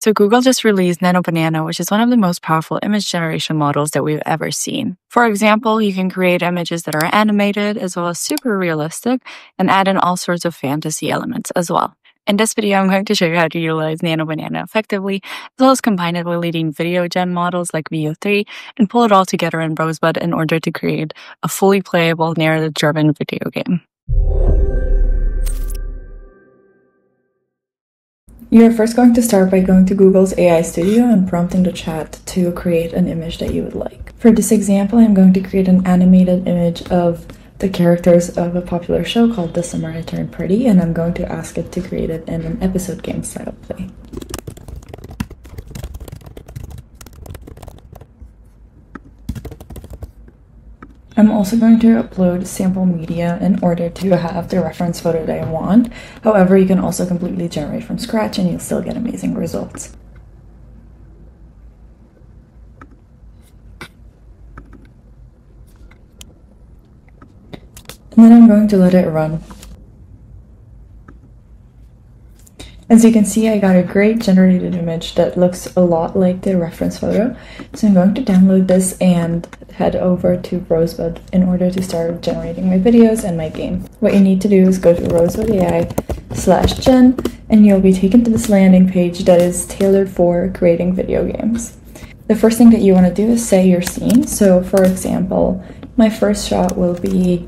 So Google just released Nano Banana, which is one of the most powerful image generation models that we've ever seen. For example, you can create images that are animated as well as super realistic and add in all sorts of fantasy elements as well. In this video, I'm going to show you how to utilize Nano Banana effectively, as well as combine it with leading video gen models like Veo 3 and pull it all together in Rosebud in order to create a fully playable narrative driven video game. You're first going to start by going to Google's AI Studio and prompting the chat to create an image that you would like. For this example, I'm going to create an animated image of the characters of a popular show called The Summer I Turned Pretty, and I'm going to ask it to create it in an episode game style play. I'm also going to upload sample media in order to have the reference photo that I want. However, you can also completely generate from scratch and you'll still get amazing results. And then I'm going to let it run As you can see, I got a great generated image that looks a lot like the reference photo. So I'm going to download this and head over to Rosebud in order to start generating my videos and my game. What you need to do is go to Rosebud AI slash gen and you'll be taken to this landing page that is tailored for creating video games. The first thing that you want to do is say your scene. So for example, my first shot will be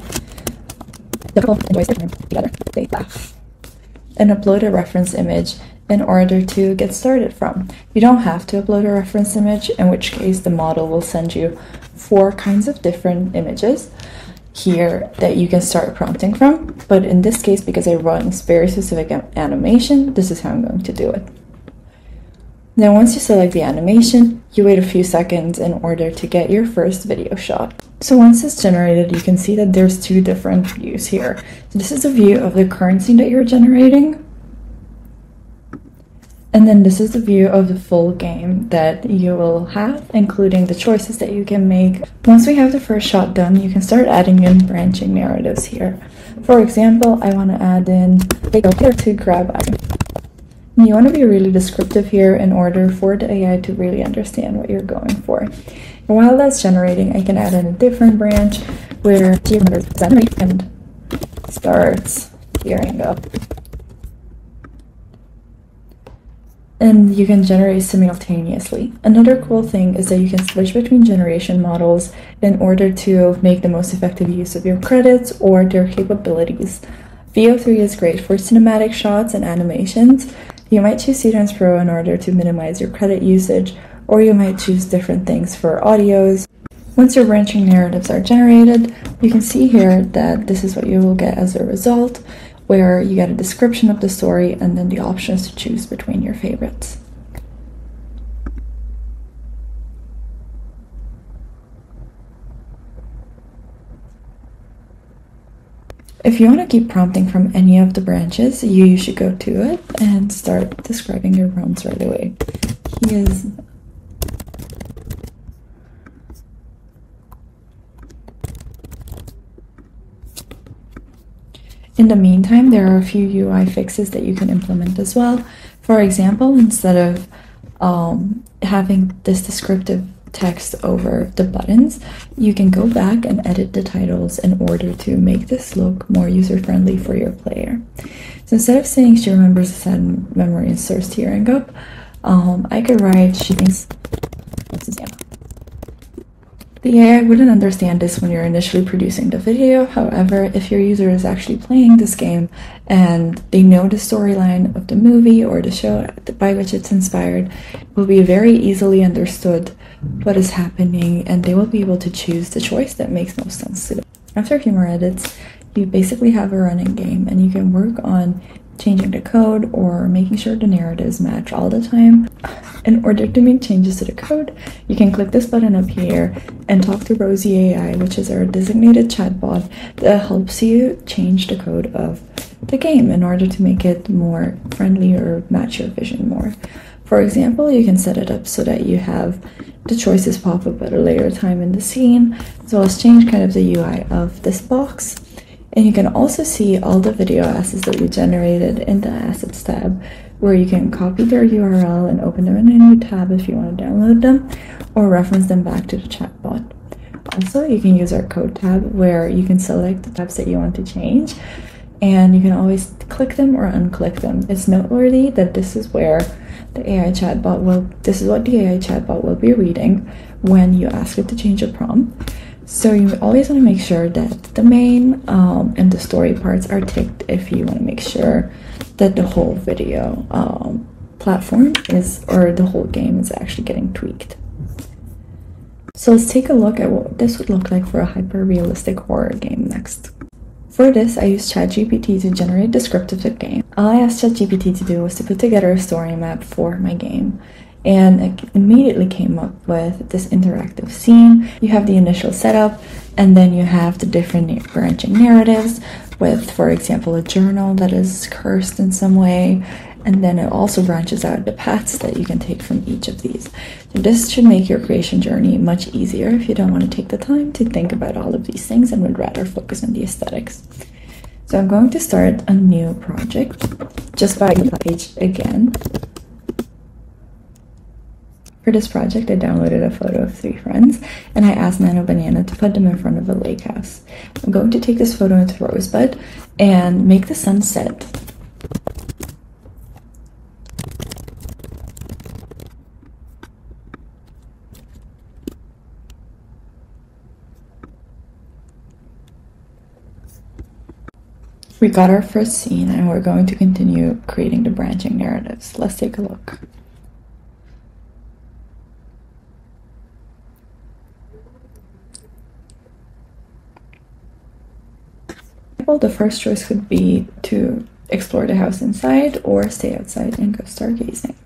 the couple time together. They laugh and upload a reference image in order to get started from. You don't have to upload a reference image, in which case the model will send you four kinds of different images here that you can start prompting from. But in this case, because I run very specific animation, this is how I'm going to do it. Now, once you select the animation, you wait a few seconds in order to get your first video shot. So once it's generated, you can see that there's two different views here. So this is a view of the current scene that you're generating. And then this is the view of the full game that you will have, including the choices that you can make. Once we have the first shot done, you can start adding in branching narratives here. For example, I want to add in, go here to grab you want to be really descriptive here in order for the AI to really understand what you're going for. And while that's generating, I can add in a different branch where generate and starts gearing up. And you can generate simultaneously. Another cool thing is that you can switch between generation models in order to make the most effective use of your credits or their capabilities. Veo 3 is great for cinematic shots and animations, you might choose Seedance Pro in order to minimize your credit usage, or you might choose different things for audios. Once your branching narratives are generated, you can see here that this is what you will get as a result, where you get a description of the story and then the options to choose between your favorites. If you want to keep prompting from any of the branches, you should go to it and start describing your rounds right away. He is In the meantime, there are a few UI fixes that you can implement as well. For example, instead of um, having this descriptive text over the buttons, you can go back and edit the titles in order to make this look more user-friendly for your player. So instead of saying she remembers the sad memory and starts tearing up, um, I could write she thinks? The AI wouldn't understand this when you're initially producing the video, however, if your user is actually playing this game and they know the storyline of the movie or the show by which it's inspired, it will be very easily understood what is happening and they will be able to choose the choice that makes most sense to them. After humor edits, you basically have a running game and you can work on changing the code or making sure the narratives match all the time. In order to make changes to the code, you can click this button up here and talk to Rosie AI, which is our designated chatbot that helps you change the code of the game in order to make it more friendly or match your vision more. For example, you can set it up so that you have the choices pop up at a later time in the scene, as well as change kind of the UI of this box. And you can also see all the video assets that we generated in the Assets tab, where you can copy their URL and open them in a new tab if you want to download them or reference them back to the chatbot. Also, you can use our code tab where you can select the tabs that you want to change and you can always click them or unclick them. It's noteworthy that this is where the AI chatbot will, this is what the AI chatbot will be reading when you ask it to change a prompt. So you always want to make sure that the main um, and the story parts are ticked if you want to make sure that the whole video um, platform is, or the whole game is actually getting tweaked. So let's take a look at what this would look like for a hyper-realistic horror game next. For this, I used ChatGPT to generate the script of the game. All I asked ChatGPT to do was to put together a story map for my game and it immediately came up with this interactive scene. You have the initial setup, and then you have the different branching narratives with, for example, a journal that is cursed in some way, and then it also branches out the paths that you can take from each of these. This should make your creation journey much easier if you don't want to take the time to think about all of these things and would rather focus on the aesthetics. So I'm going to start a new project just by the page again for this project, I downloaded a photo of three friends and I asked Nano Banana to put them in front of a lake house. I'm going to take this photo into Rosebud and make the sun set. We got our first scene and we're going to continue creating the branching narratives. Let's take a look. The first choice could be to explore the house inside or stay outside and go stargazing.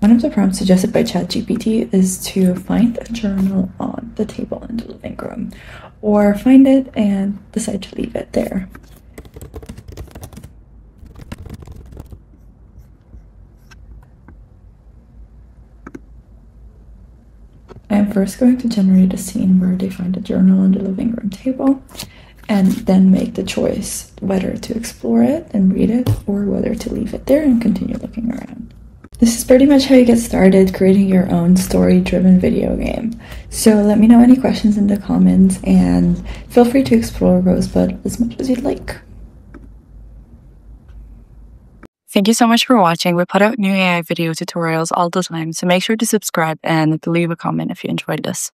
One of the prompts suggested by ChatGPT is to find a journal on the table in the living room, or find it and decide to leave it there. First going to generate a scene where they find a journal on the living room table and then make the choice whether to explore it and read it or whether to leave it there and continue looking around. This is pretty much how you get started creating your own story driven video game. So let me know any questions in the comments and feel free to explore Rosebud as much as you'd like. Thank you so much for watching. We put out new AI video tutorials all the time, so make sure to subscribe and leave a comment if you enjoyed this.